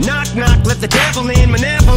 Knock, knock, let the devil in, malevolent